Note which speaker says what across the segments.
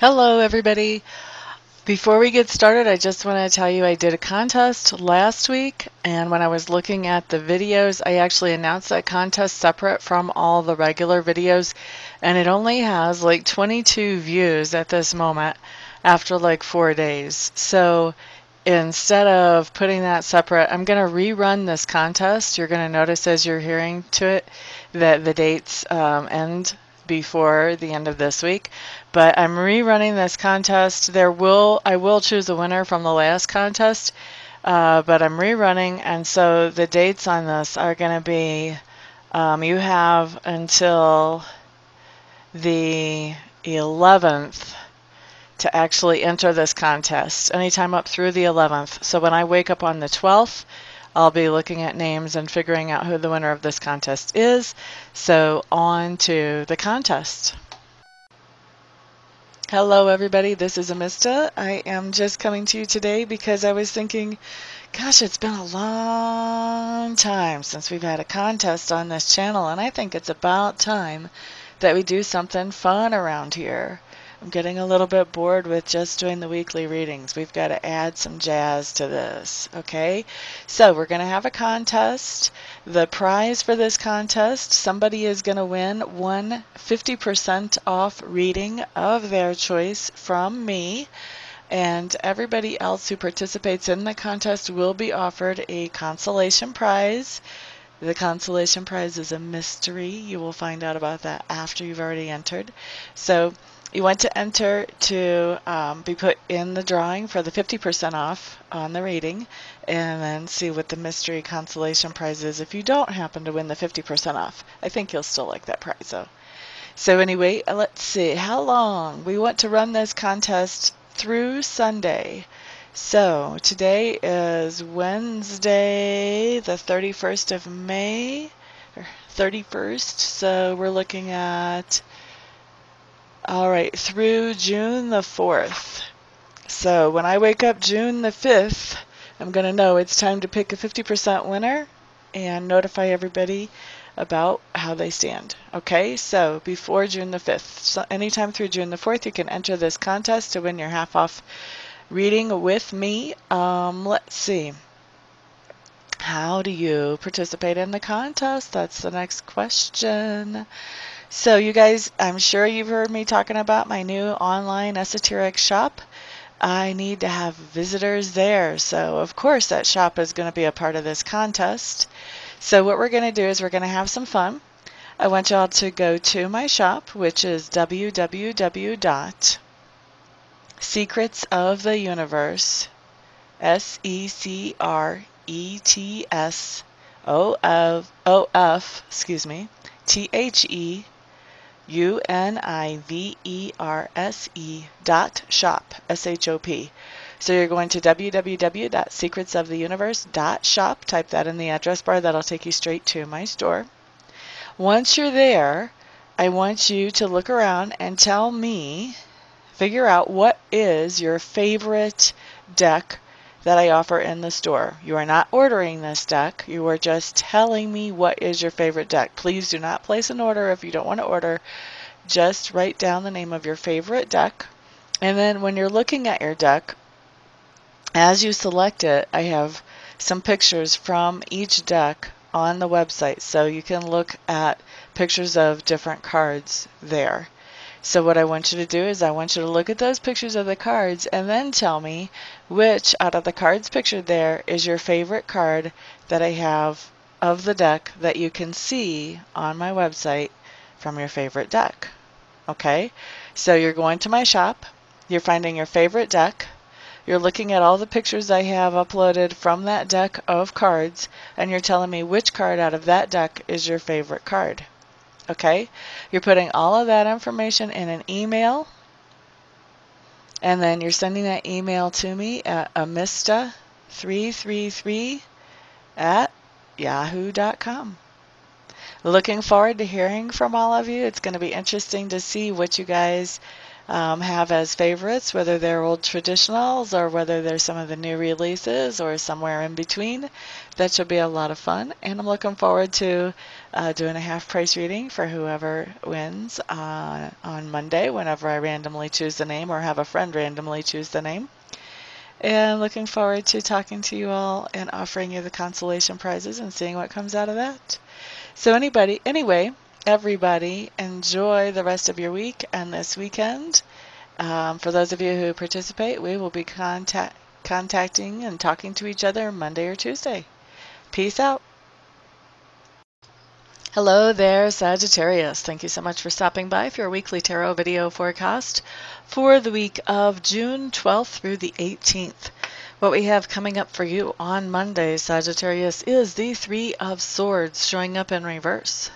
Speaker 1: Hello, everybody. Before we get started, I just want to tell you I did a contest last week, and when I was looking at the videos, I actually announced that contest separate from all the regular videos, and it only has like 22 views at this moment after like four days. So instead of putting that separate, I'm going to rerun this contest. You're going to notice as you're hearing to it that the dates um, end before the end of this week. But I'm rerunning this contest. There will I will choose a winner from the last contest, uh, but I'm rerunning, and so the dates on this are going to be um, you have until the 11th to actually enter this contest anytime up through the 11th. So when I wake up on the 12th, I'll be looking at names and figuring out who the winner of this contest is. So on to the contest. Hello everybody, this is Amista. I am just coming to you today because I was thinking, gosh, it's been a long time since we've had a contest on this channel and I think it's about time that we do something fun around here. I'm getting a little bit bored with just doing the weekly readings. We've got to add some jazz to this, okay? So we're going to have a contest. The prize for this contest, somebody is going to win one 50% off reading of their choice from me. And everybody else who participates in the contest will be offered a consolation prize. The consolation prize is a mystery. You will find out about that after you've already entered. So you want to enter to um, be put in the drawing for the 50% off on the reading and then see what the mystery consolation prize is if you don't happen to win the 50% off. I think you'll still like that prize though. So anyway, uh, let's see how long. We want to run this contest through Sunday. So today is Wednesday, the 31st of May, or 31st. So we're looking at all right, through June the 4th. So when I wake up June the 5th, I'm going to know it's time to pick a 50% winner and notify everybody about how they stand. Okay, so before June the 5th, so anytime through June the 4th, you can enter this contest to win your half off reading with me. Um, let's see. How do you participate in the contest? That's the next question. So you guys, I'm sure you've heard me talking about my new online esoteric shop. I need to have visitors there. So of course that shop is going to be a part of this contest. So what we're going to do is we're going to have some fun. I want y'all to go to my shop, which is www.secretsoftheuniverse, S-E-C-R-E-T-S-O-F, excuse me, R S E dot shop, S H O P. So you're going to www.secretsoftheuniverse.shop. Type that in the address bar. That'll take you straight to my store. Once you're there, I want you to look around and tell me, figure out what is your favorite deck that I offer in the store. You are not ordering this deck. You are just telling me what is your favorite deck. Please do not place an order if you don't want to order. Just write down the name of your favorite deck. And then when you're looking at your deck, as you select it, I have some pictures from each deck on the website. So you can look at pictures of different cards there. So what I want you to do is I want you to look at those pictures of the cards and then tell me which out of the cards pictured there is your favorite card that I have of the deck that you can see on my website from your favorite deck. Okay, so you're going to my shop, you're finding your favorite deck, you're looking at all the pictures I have uploaded from that deck of cards, and you're telling me which card out of that deck is your favorite card. Okay, you're putting all of that information in an email and then you're sending that email to me at amista333 at yahoo.com. Looking forward to hearing from all of you. It's going to be interesting to see what you guys um, have as favorites, whether they're old traditionals or whether they're some of the new releases or somewhere in between. That should be a lot of fun, and I'm looking forward to uh, doing a half price reading for whoever wins uh, on Monday whenever I randomly choose the name or have a friend randomly choose the name. And looking forward to talking to you all and offering you the consolation prizes and seeing what comes out of that. So anybody, anyway, everybody, enjoy the rest of your week and this weekend. Um, for those of you who participate, we will be contact, contacting and talking to each other Monday or Tuesday. Peace out. Hello there, Sagittarius. Thank you so much for stopping by for your weekly tarot video forecast for the week of June 12th through the 18th. What we have coming up for you on Monday, Sagittarius, is the Three of Swords showing up in reverse.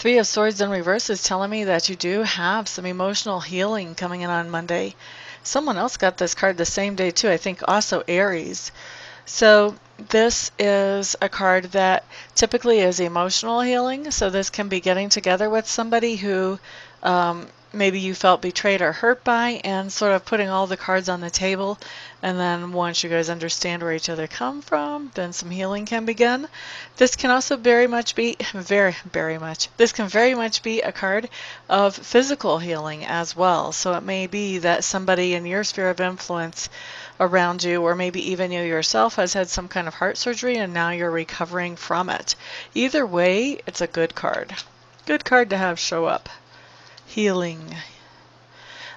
Speaker 1: Three of Swords in reverse is telling me that you do have some emotional healing coming in on Monday. Someone else got this card the same day too, I think also Aries. So this is a card that typically is emotional healing. So this can be getting together with somebody who um, maybe you felt betrayed or hurt by and sort of putting all the cards on the table. And then once you guys understand where each other come from then some healing can begin. This can also very much be very very much this can very much be a card of physical healing as well. So it may be that somebody in your sphere of influence around you or maybe even you yourself has had some kind of heart surgery and now you're recovering from it. Either way it's a good card. Good card to have show up healing.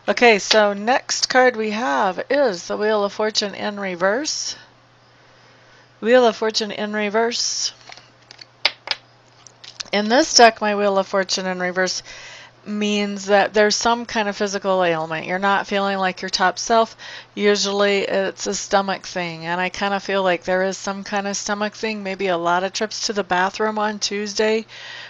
Speaker 1: Okay, so next card we have is the Wheel of Fortune in reverse. Wheel of Fortune in reverse. In this deck, my Wheel of Fortune in reverse means that there's some kind of physical ailment. You're not feeling like your top self. Usually it's a stomach thing, and I kind of feel like there is some kind of stomach thing, maybe a lot of trips to the bathroom on Tuesday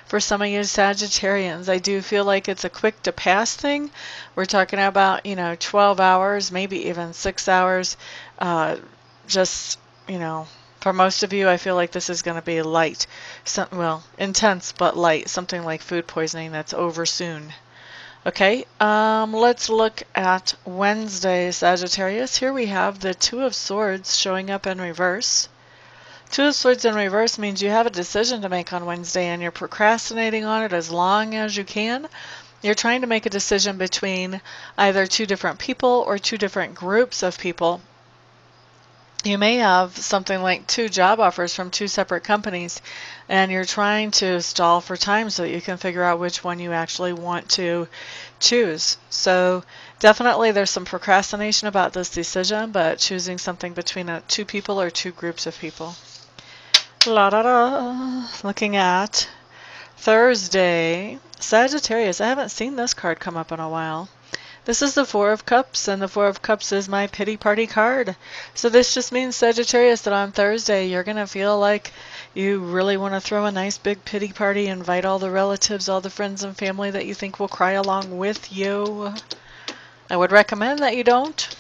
Speaker 1: for some of you Sagittarians. I do feel like it's a quick to pass thing. We're talking about, you know, 12 hours, maybe even six hours. Uh, just, you know, for most of you, I feel like this is going to be light. Some, well, intense, but light. Something like food poisoning that's over soon. Okay, um, let's look at Wednesday, Sagittarius. Here we have the Two of Swords showing up in reverse. Two of Swords in reverse means you have a decision to make on Wednesday and you're procrastinating on it as long as you can. You're trying to make a decision between either two different people or two different groups of people. You may have something like two job offers from two separate companies and you're trying to stall for time so that you can figure out which one you actually want to choose. So definitely there's some procrastination about this decision, but choosing something between a, two people or two groups of people. La da da. Looking at Thursday. Sagittarius. I haven't seen this card come up in a while. This is the Four of Cups, and the Four of Cups is my pity party card. So this just means, Sagittarius, that on Thursday you're going to feel like you really want to throw a nice big pity party, invite all the relatives, all the friends and family that you think will cry along with you. I would recommend that you don't.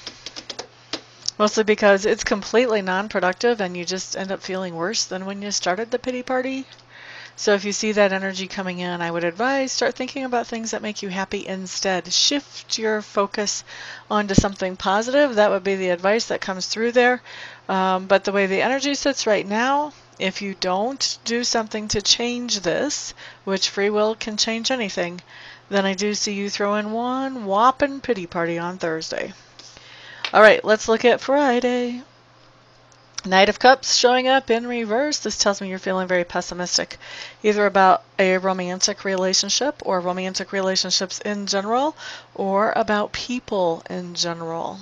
Speaker 1: Mostly because it's completely non-productive and you just end up feeling worse than when you started the pity party. So if you see that energy coming in, I would advise start thinking about things that make you happy instead. Shift your focus onto something positive. That would be the advice that comes through there. Um, but the way the energy sits right now, if you don't do something to change this, which free will can change anything, then I do see you throw in one whopping pity party on Thursday. All right, let's look at Friday. Knight of Cups showing up in reverse. This tells me you're feeling very pessimistic, either about a romantic relationship or romantic relationships in general, or about people in general.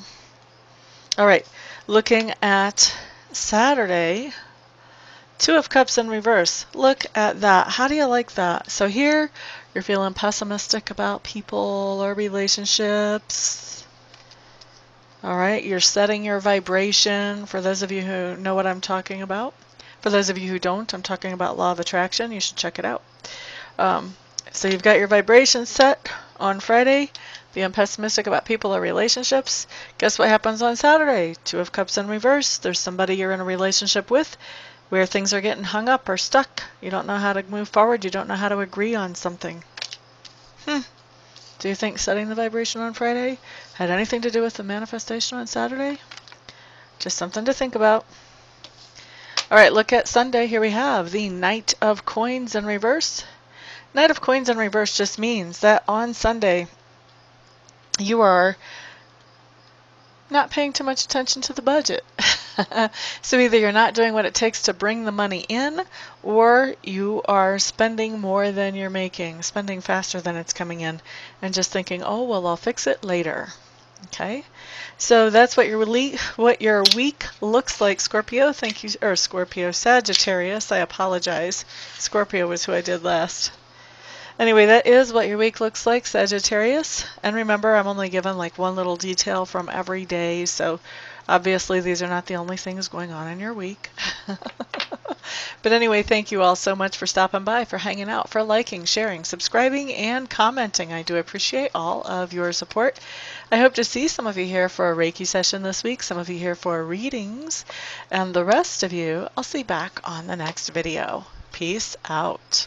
Speaker 1: All right, looking at Saturday, Two of Cups in reverse. Look at that. How do you like that? So here, you're feeling pessimistic about people or relationships all right, you're setting your vibration. For those of you who know what I'm talking about, for those of you who don't, I'm talking about law of attraction. You should check it out. Um, so you've got your vibration set on Friday, being pessimistic about people or relationships. Guess what happens on Saturday? Two of Cups in reverse. There's somebody you're in a relationship with where things are getting hung up or stuck. You don't know how to move forward. You don't know how to agree on something. Hmm. Do you think setting the vibration on Friday had anything to do with the manifestation on Saturday? Just something to think about. All right, look at Sunday. Here we have the Knight of Coins in reverse. Knight of Coins in reverse just means that on Sunday you are not paying too much attention to the budget. so either you're not doing what it takes to bring the money in or you are spending more than you're making, spending faster than it's coming in and just thinking, "Oh, well, I'll fix it later." Okay? So that's what your what your week looks like, Scorpio. Thank you or Scorpio, Sagittarius. I apologize. Scorpio was who I did last. Anyway, that is what your week looks like, Sagittarius. And remember, I'm only given like one little detail from every day, so obviously these are not the only things going on in your week. but anyway, thank you all so much for stopping by, for hanging out, for liking, sharing, subscribing, and commenting. I do appreciate all of your support. I hope to see some of you here for a Reiki session this week, some of you here for readings, and the rest of you I'll see back on the next video. Peace out.